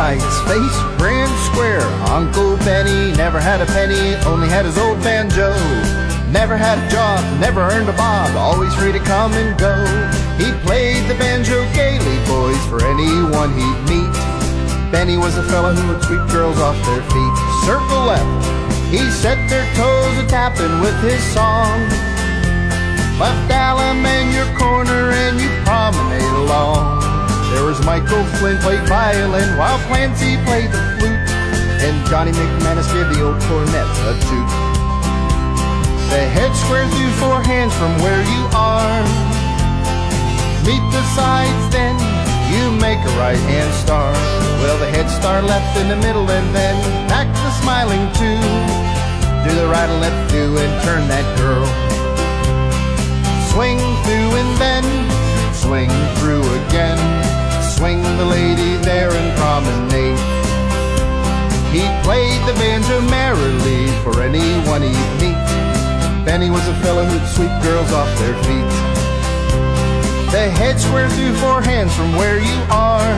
sides, face grand square. Uncle Benny never had a penny, only had his old banjo. Never had a job, never earned a bob, always free to come and go. He played the banjo gaily, boys, for anyone he'd meet. Benny was a fella who would sweep girls off their feet. Circle left, he set their toes a tapping with his song. Left Alum in your corner and you promenade Michael Flynn played violin while Clancy played the flute. And Johnny McManus gave the old cornet a toot. The head square through four hands from where you are. Meet the sides then, you make a right hand star. Well, the head star left in the middle and then back the smiling two. Do the right and left do and turn that girl. Swing through and then swing through again. Swing the lady there and promenade. He played the banjo merrily for anyone he'd meet. Benny was a fellow who'd sweep girls off their feet. The head square through four hands from where you are.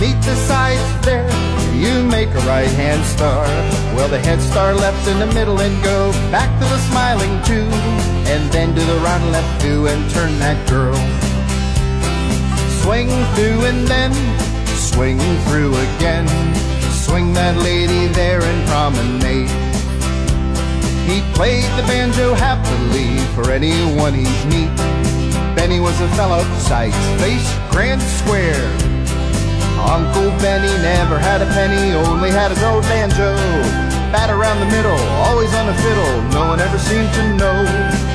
Meet the sides there, you make a right hand star. Well, the head star left in the middle and go back to the smiling two. And then do the right and left do and turn that girl. Swing through and then swing through again. Swing that lady there and promenade. He played the banjo happily for anyone he'd meet. Benny was a fellow, sides, face, grand square. Uncle Benny never had a penny, only had his old banjo. Bat around the middle, always on the fiddle, no one ever seemed to know.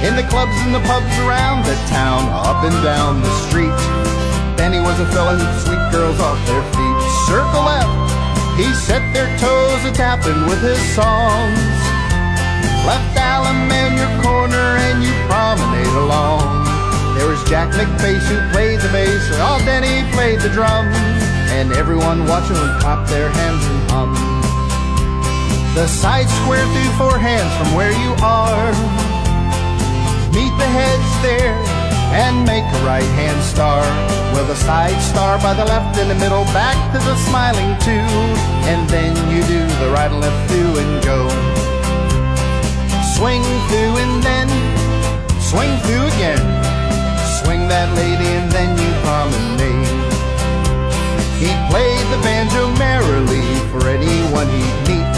In the clubs and the pubs around the town, up and down the street. Was a fellow who'd sweep girls off their feet. Circle left, he set their toes a tapping with his songs. Left allemande your corner and you promenade along. There was Jack McFace who played the bass, while Denny played the drum, and everyone watching would clap their hands and hum. The side square through four hands from where you are. And make a right hand star. Well, the side star by the left in the middle, back to the smiling two, and then you do the right and left do and go. Swing through and then swing through again. Swing that lady and then you promenade. He played the banjo merrily for anyone he'd meet.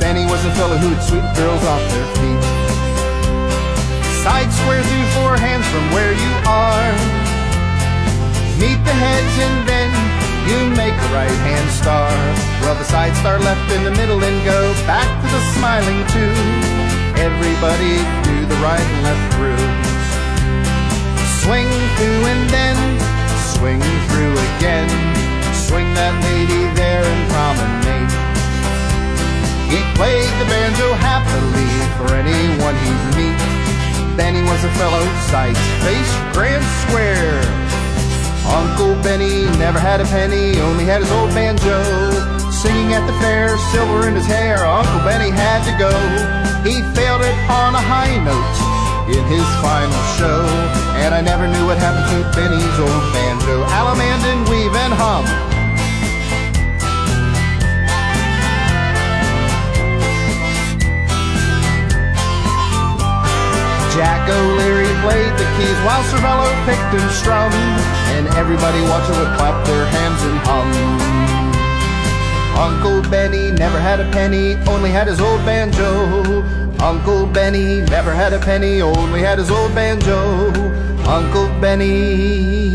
Benny was a fellow who'd sweep girls off their feet. Side square through four hands from where you are. Meet the heads and then you make a right hand star. Well, the side star left in the middle and go back to the smiling two. Everybody do the right and left through. Swing through and then Benny was a fellow, sides, face, grand square. Uncle Benny never had a penny, only had his old banjo. Singing at the fair, silver in his hair, Uncle Benny had to go. He failed it on a high note in his final show. And I never knew what happened to Benny's old banjo. Allemande and weave and hum. O'Leary played the keys while Cervello picked and strummed, and everybody watching would clap their hands and hum. Uncle Benny never had a penny, only had his old banjo. Uncle Benny never had a penny, only had his old banjo. Uncle Benny